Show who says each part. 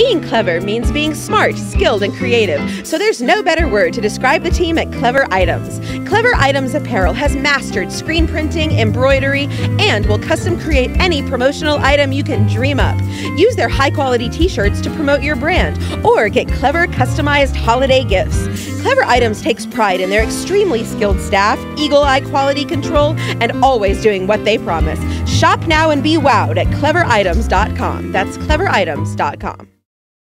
Speaker 1: Being clever means being smart, skilled, and creative, so there's no better word to describe the team at Clever Items. Clever Items Apparel has mastered screen printing, embroidery, and will custom create any promotional item you can dream up. Use their high quality t shirts to promote your brand, or get clever customized holiday gifts. Clever Items takes pride in their extremely skilled staff, eagle eye quality control, and always doing what they promise. Shop now and be wowed at cleveritems.com. That's cleveritems.com.